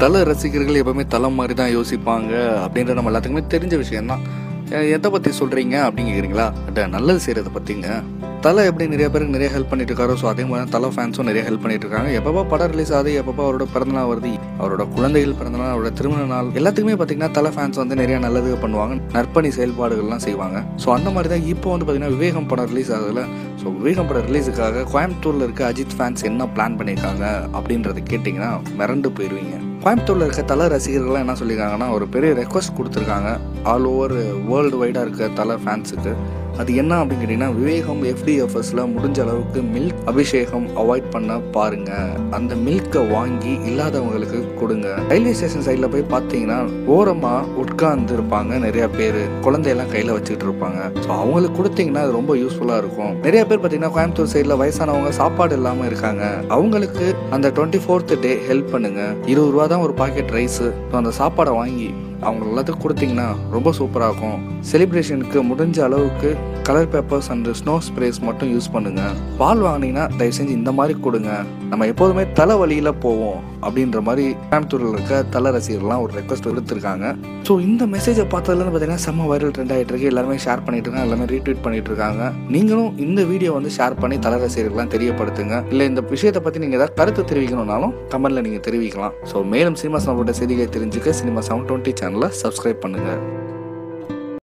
தலை ரசிகர்கள் எப்பவுமே தலை மாதிரி தான் யோசிப்பாங்க அப்படின்ற நம்ம எல்லாத்துக்குமே தெரிஞ்ச விஷயம்தான். எதை பற்றி சொல்கிறீங்க அப்படின்னு கேட்குறீங்களா அட நல்லது செய்கிறத பற்றிங்க தலை எப்படி நிறைய பேருக்கு நிறைய ஹெல்ப் பண்ணிட்டு இருக்காரோ ஸோ அதே மாதிரி தான் தலை ஃபேன்ஸும் நிறைய ஹெல்ப் பண்ணிட்டு இருக்காங்க எப்பப்போ படம் ரிலீஸ் ஆகுது எப்பப்போ அவரோட பிறந்தநாள் வருது அவரோட குழந்தைகள் பிறந்தநாள் அவரோட திருமண நாள் எல்லாத்துக்குமே பார்த்தீங்கன்னா தலை ஃபேன்ஸ் வந்து நிறைய நல்லது பண்ணுவாங்க நற்பணி செயல்பாடுகள்லாம் செய்வாங்க. ஸோ அந்த மாதிரி தான் இப்போ வந்து பார்த்தீங்கன்னா விவேகம் படம் ரிலீஸ் ஆகுதுல. ஸோ விவேகம் படம் ரிலீஸுக்காக கோயம்புத்தூரில் இருக்க அஜித் ஃபேன்ஸ் என்ன பிளான் பண்ணியிருக்காங்க அப்படின்றத கேட்டிங்கன்னா மிரண்டு போயிடுவீங்க கோயம்புத்தூரில் இருக்க தலை ரசிகர்கள்லாம் என்ன சொல்லியிருக்காங்கன்னா ஒரு பெரிய ரெக்வஸ்ட் கொடுத்துருக்காங்க. ஆல் ஓவர் வேர்ல்டு வைடாக இருக்க தலை ஃபேன்ஸுக்கு அது என்ன அப்படின்னு கேட்டிங்கன்னா விவேகம் எஃப்டிஎஃப்எஸ்ல முடிஞ்ச அளவுக்கு மில்க் அபிஷேகம் அவாய்ட் பண்ண பாருங்க. அந்த மில்கை வாங்கி இல்லாதவங்களுக்கு கொடுங்க. ரயில்வே ஸ்டேஷன் சைடில் போய் பார்த்தீங்கன்னா ஓரமாக உட்கார்ந்து இருப்பாங்க நிறைய பேர். குழந்தையெல்லாம் கையில் வச்சுக்கிட்டு இருப்பாங்க. ஸோ அவங்களுக்கு கொடுத்தீங்கன்னா அது ரொம்ப யூஸ்ஃபுல்லாக இருக்கும். நிறைய பேர் பார்த்தீங்கன்னா கோயம்புத்தூர் சைடில் வயசானவங்க சாப்பாடு இல்லாமல் இருக்காங்க. அவங்களுக்கு அந்த டுவெண்ட்டி ஃபோர்த் டே ஹெல்ப் பண்ணுங்க. இருபது ரூபா தான் ஒரு பாக்கெட் ரைஸு அந்த சாப்பாடை வாங்கி அவங்க எல்லாத்துக்கும் கொடுத்தீங்கன்னா ரொம்ப சூப்பராக இருக்கும். செலிப்ரேஷனுக்கு முடிஞ்ச அளவுக்கு colour papers and snow sprays மட்டும் யூஸ் பண்ணுங்க. பால் வாங்கினீங்கன்னா தயவு செஞ்சு இந்த மாதிரி கொடுங்க. நம்ம எப்போதுமே தலை வழியில் போவோம் அப்படின்ற மாதிரி கோயம்புத்தூரில் இருக்க தலை ரசிகர்லாம் ஒரு ரெக்வஸ்ட் கொடுத்துருக்காங்க ஸோ இந்த மெசேஜை பார்த்ததுலேருந்து பார்த்தீங்கன்னா செம்ம வைரல் ட்ரெண்ட் ஆகிட்டு இருக்கு. எல்லாருமே ஷேர் பண்ணிட்டு இருக்காங்க எல்லாமே ரீட்வீட் பண்ணிட்டு இருக்காங்க. நீங்களும் இந்த வீடியோ வந்து ஷேர் பண்ணி தலை ரசிகர்கள்லாம் தெரியப்படுத்துங்க. இல்லை இந்த விஷயத்தை பற்றி நீங்கள் ஏதாவது கருத்து தெரிவிக்கணும்னாலும் கமெண்ட்ல நீங்கள் தெரிவிக்கலாம். ஸோ மேலும் சினிமா சம்பவப்பட்ட செய்திகளை தெரிஞ்சுக்க சினிமா செவன் டுவெண்ட்டி சேனலை சப்ஸ்கிரைப் பண்ணுங்கள்